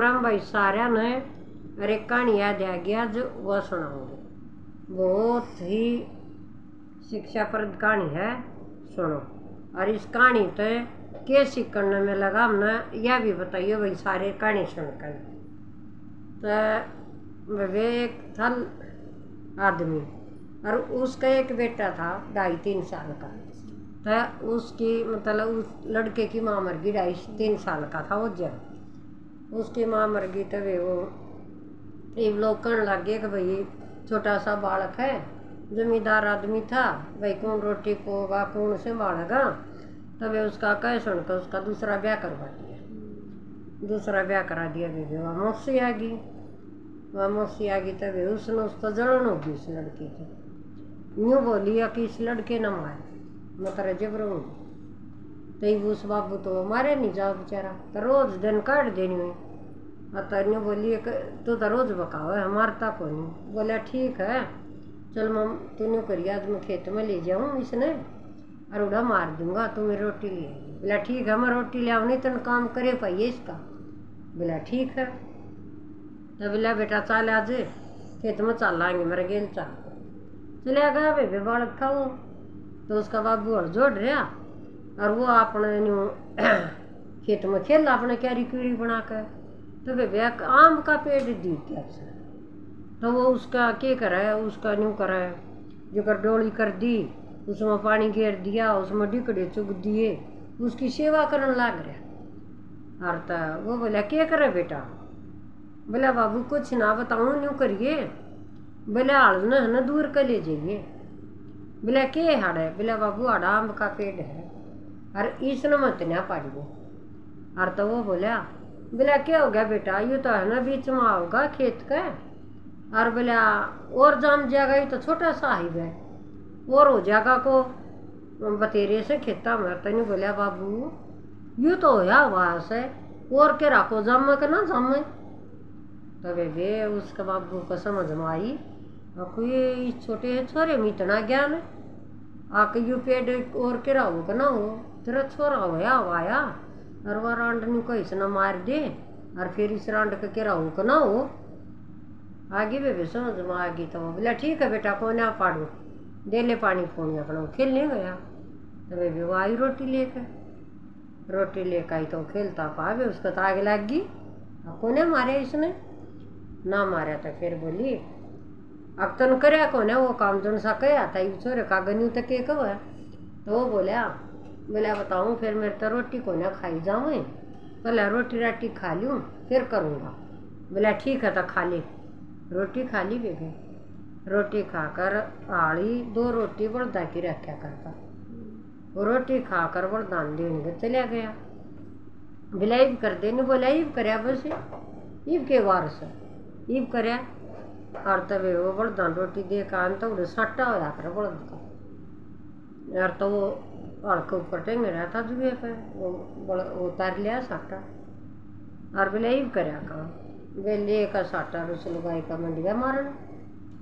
राम भाई सारा ने अरे कहानी याद आ गया जो वह सुनाऊँगी बहुत ही शिक्षाप्रद कहानी है सुनो और इस कहानी तो के सीखने में लगा हमने यह भी बताइए भाई सारे कहानी सुनकर तो वे एक था आदमी और उसका एक बेटा था ढाई तीन साल का तो उसकी मतलब उस लड़के की माँ मर गई ढाई तीन साल का था वो जब उसकी माँ मर गई तो वे। वो ये लोग कहने लग गए कि भाई छोटा सा बालक है, जमींदार आदमी था, भाई कौन रोटी पोगा कौन से बाढ़ेगा तब उसका कह सुनकर उसका दूसरा ब्याह करवा दिया। दूसरा ब्याह करा दिया बेबी वहाँ मौसी आ गई। वहाँ मौसी आ गई तभी उसने उसको जलन होगी उस लड़के की। यूँ बोली कि इस लड़के न मारे मैं तेरा जबरूँगी तो उस बाबू तो मारे नहीं जाओ बेचारा तो रोज दिन काट देनी हुई तो बोली तू तो रोज बकाओ है, मारता को नहीं। बोला, ठीक है, चल मम तू न्यू करिए आज मैं खेत में ले जाऊँ इसने, और उड़ा मार दूँगा, तू मेरी रोटी ले बोला, ठीक है, मैं रोटी ले आऊँ, नहीं तेन काम करे पाइए इसका। बोला, ठीक है। तो बोला, बेटा, चल आज खेत में चल आएँगे, मेरे गेल चल। चले गया, बेबे बालक था वो तो उसका बाबू और जोड़ रहा, और वो अपने खेत में खेल, अपने क्यारी क्यूरी बना कर तो बेबे आम का पेड़ दी क्या तो वो उसका के करा? है उसका न्यू करा? है जो कर डोली कर दी, उसमें पानी घेर दिया, उसमें डिकड़े चुग दिए, उसकी सेवा करने लग रहा। और तो वो बोला क्या करे बेटा? बोला, बाबू, कुछ ना, बताऊँ न्यू करिए। बोला न न दूर कर ले जाइए। बोला, के हाड़? है बोला, बाबू, हाड़ा आम का पेड़ है। और इसने मत ना पाड़िए और तो वो बोला बोला, क्या हो गया बेटा? ये तो है ना, बीच में होगा खेत का? और बोला, और जाम जाएगा ये तो छोटा सा ही है। और हो जाएगा को? बतेरे से खेता में नहीं बोला, बाबू। यू तो होया हुआ से और के राखो जाम के ना जाम तो वे उसके बाबू को समझ में आई। कोई इस छोटे छोरे में इतना ज्ञान आके यू पेड़ और के राहो का ना हो? तेरा छोरा होया हुआ और वह रांड नु कैसे न मार दे। और फिर इस रांड का केरा का ना हो। आगे भी समझ में आ गई तो बोला, ठीक है बेटा को ना पाड़ो दे ले पानी, फ़ोन अपना खेलने गया। तो भी वो आई रोटी लेकर। रोटी लेकर आई तो खेलता, पावे, उसको तो आगे लग। गई कोने मारे इसने? ना मारा तो फिर बोली, अब तन है वो काम जो सा कया था छोरे का गन्यू तक एक है तो वो बोला बोला, बताऊँ, फिर मेरे तो रोटी को ना खाई जाऊँ पहले रोटी राटी खा लूँ, फिर करूँगा। बोला, ठीक है तो खा ले। रोटी खा ली बेबे। रोटी खाकर आड़ी दो रोटी बड़दा की रखा करता। वो रोटी खाकर बड़दान देंगे चला गया। बोला, ईब कर देने बोला, ईब करया बस। ईब के वारस ईब करया? और तब वो बड़दान रोटी दे का तो सट्टा होया कर बड़द यार तो वो हड़क ऊपर टेंगे रहा था जुए पे वो बड़ा उतार लिया साटा। और बोले यही करया काम। का साटा रुस लगाई का मंडिया मारन।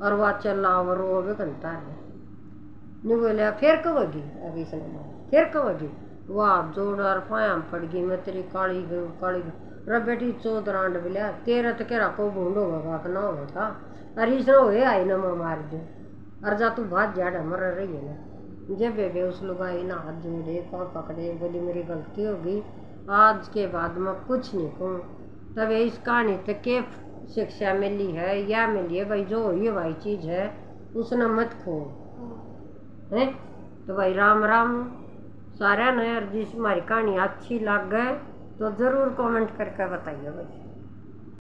और वह चल वो भी घंटा है। नहीं बोले फिर कब होगी? अभी इसने फिर कब होगी? वो आप जोड़ और पाया पड़ गई मैं तेरी काली काली गई रे बेटी, चौदह रांड बिलिया तेरा तो केरा को भूंड होगा कि ना होगा। अरे इसने हुए आई ना मार दे। और जा तू भात जाड़ा मर रही है ना। जब बेबे उस लुगाई ना हाथ जोड़े पाँव पकड़े? बोली, मेरी गलती होगी आज के बाद मैं कुछ नहीं कहूँ। तब इस कहानी तक के शिक्षा मिली है? या मिली है? भाई, जो ये भाई चीज़ है। उसने मत खो। है? तो भाई, राम राम। सारा ने जिस हमारी कहानी अच्छी लग गए। तो ज़रूर कमेंट करके बताइए भाई।